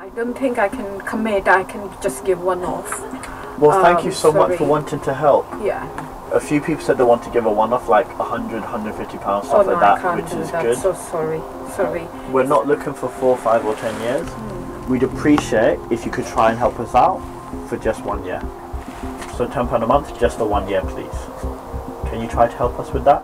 I don't think I can commit. I can just give one off. Well, thank Um, you so much for wanting to help. Yeah. A few people said they want to give a one-off, like 100, 150 pounds, stuff Oh stuff no, like I that, can't which do is that. good. So sorry. Sorry. We're not looking for four, five, or ten years. We'd appreciate if you could try and help us out for just one year. So ten pound a month, just for one year, please. Can you try to help us with that?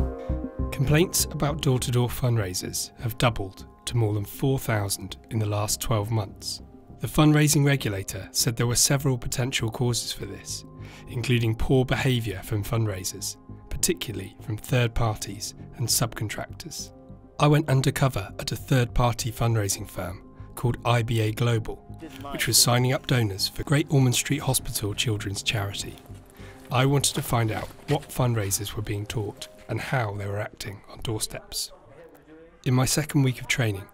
Complaints about door to door fundraisers have doubled to more than 4,000 in the last 12 months. The fundraising regulator said there were several potential causes for this, including poor behaviour from fundraisers, particularly from third parties and subcontractors. I went undercover at a third party fundraising firm called IBA Global, which was signing up donors for Great Ormond Street Hospital Children's Charity. I wanted to find out what fundraisers were being taught and how they were acting on doorsteps. In my second week of training,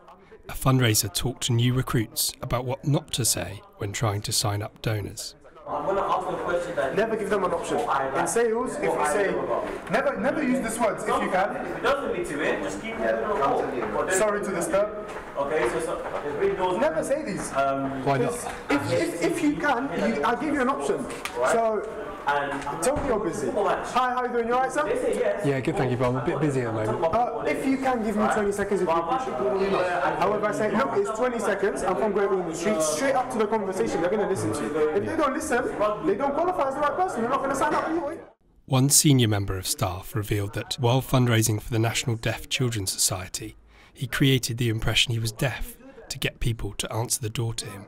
a fundraiser talked to new recruits about what not to say when trying to sign up donors. Never give them an option. In sales, if you say, never never use this words if you can. It doesn't lead to it, just keep it in the. Sorry to disturb. Okay, so, so there's been doors. Never say these. Um, Why not? If, if, if you can, you, I'll give you an option. So And tell me you're busy. Hi, how are you doing? You alright, sir? they yes. Yeah, good, thank you, but I'm a bit busy at the moment. Uh, if you can give me 20 seconds, if you appreciate it. However, I say, look, it's 20 seconds. I'm from Great Ormond Street. Straight up to the conversation, they're going to listen to you. If they don't listen, they don't qualify as the right person. They're not going to sign up anyway. One senior member of staff revealed that while fundraising for the National Deaf Children's Society, he created the impression he was deaf to get people to answer the door to him.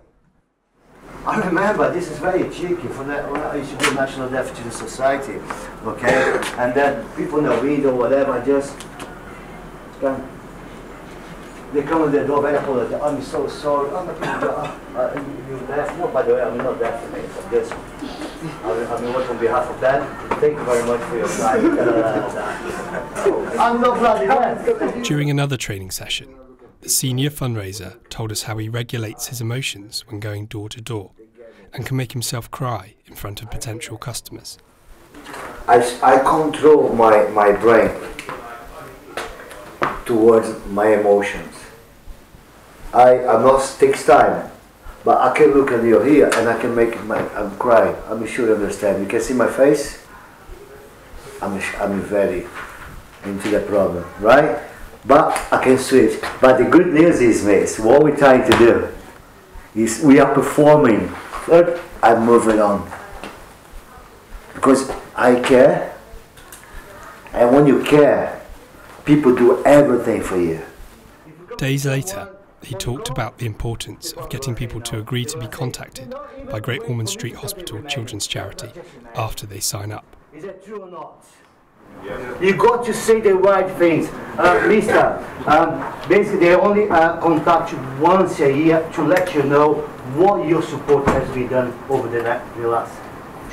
I remember this is very cheeky for the when I used to do National Deaf Children's Society, okay? And then people in the or whatever, just come. They come on the door very apologetic. I'm so sorry. I'm not uh, uh, you deaf? No, by the way, I'm not deaf. Mean, I'm just, I mean, I work on behalf of them. Thank you very much for your time. I'm not bloody deaf. During another training session, the senior fundraiser told us how he regulates his emotions when going door to door and can make himself cry in front of potential customers. I, I control my, my brain towards my emotions. I, I must takes time, but I can look at you here and I can make my, I'm crying. I'm sure you understand. You can see my face. I'm, I'm very into the problem, right? But I can switch. But the good news is, mates, what we're trying to do is we are performing. Look, I'm moving on because I care. And when you care, people do everything for you. Days later, he talked about the importance of getting people to agree to be contacted by Great Ormond Street Hospital Children's Charity after they sign up. Is that true or not? You got to say the right things. Uh, mister, um, basically they only uh, contact you once a year to let you know what your support has been done over the, ne- the last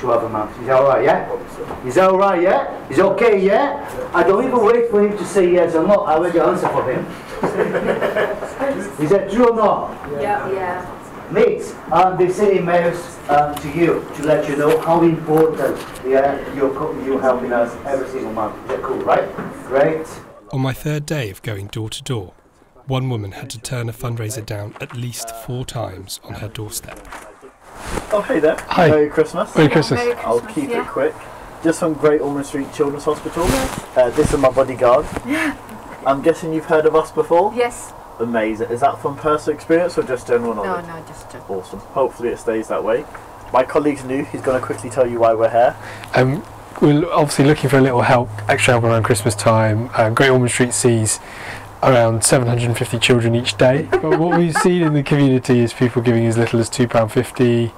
12 months. Is that alright, yeah? Is that alright, yeah? Is okay, yeah? I don't even wait for him to say yes or no. I already answer for him. Is that true or not? Yeah, yeah. Mates, um, they send emails um, to you to let you know how important yeah, you're, you're helping us every single month. Is that cool, right? Great. On my third day of going door to door, one woman had to turn a fundraiser down at least four times on her doorstep. Oh, hey there. Hi. Merry Christmas. Merry Christmas. Merry I'll keep yeah. it quick. Just from Great Ormond Street Children's Hospital. Uh, this is my bodyguard. Yeah. I'm guessing you've heard of us before? Yes. Amazing. Is that from personal experience or just general No, knowledge? no, just just. Awesome. Hopefully it stays that way. My colleague's new. He's going to quickly tell you why we're here. Um, we're obviously looking for a little help, extra help around Christmas time. Uh, Great Ormond Street sees around 750 children each day. but what we've seen in the community is people giving as little as £2.50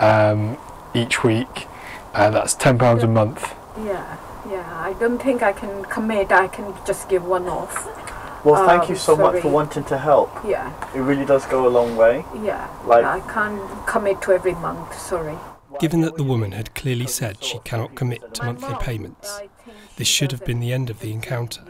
um, each week. Uh, that's £10 a month. Yeah, yeah. I don't think I can commit. I can just give one off. Well, thank Um, you so much for wanting to help. Yeah, It really does go a long way. yeah. Like- I can't commit to every month. Sorry. Given that the woman had clearly said she cannot commit to monthly payments, this should have been the end of the encounter.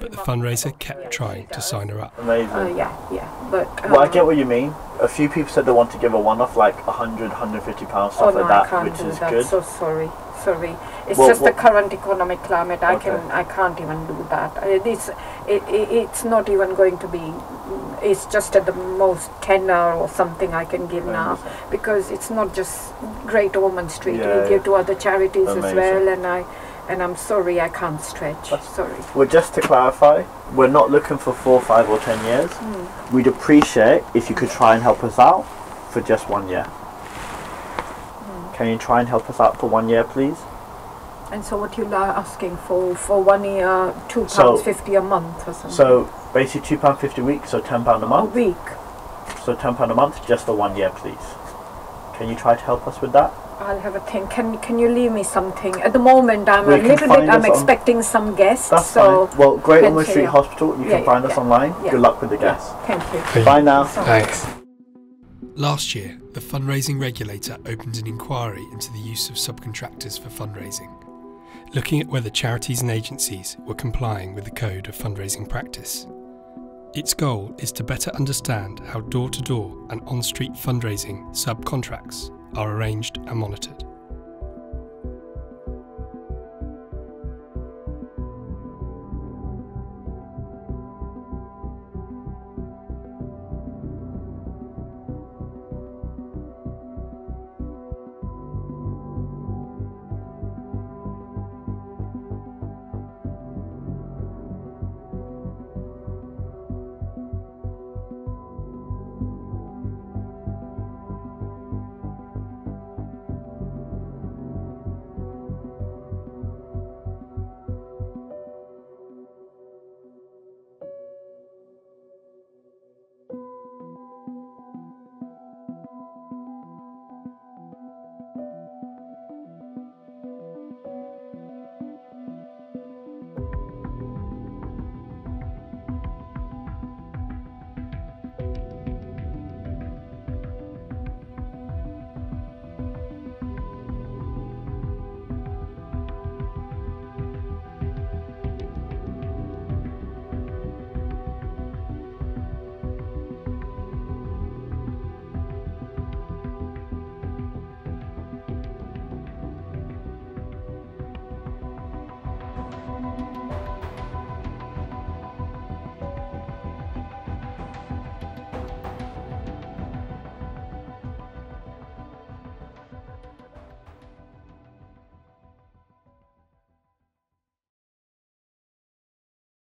But the fundraiser kept trying to sign her up. Amazing. Uh, yeah, yeah. But. Um, well, I get what you mean. A few people said they want to give a one-off, like 100, 150 pounds, Oh no, like I can't which do is that. good. So sorry, sorry. It's Well, just what- the current economic climate. I can, Okay. I can't even do that. Uh, It's, it, it, it's not even going to be mm, it's just at the most tenner or something I can give I now because it's not just Great Ormond Street. Yeah, we give to other charities as well, and I and I'm sorry I can't stretch. That's- sorry. Well, just to clarify, we're not looking for four, five, or ten years. Hmm. We'd appreciate if you could try and help us out for just one year. Hmm. Can you try and help us out for one year, please? And so what you are asking for for one year, two pounds So- fifty a month or something. So basically, two pound fifty a week, so ten pound a month. a week. So ten pound a month, just for one year, please. Can you try to help us with that? I'll have a think. Can can you leave me something? At the moment, I'm We a little bit. I'm us on- expecting some guests. That's so fine. Well, Great can Ormond Street. Hospital, you Yeah, can find yeah, us online. yeah. Good luck with the guests. thank you. Thank Bye now. Thanks. Last year, the fundraising regulator opened an inquiry into the use of subcontractors for fundraising, looking at whether charities and agencies were complying with the Code of Fundraising Practice. Its goal is to better understand how door to door and on street fundraising subcontracts are arranged and monitored.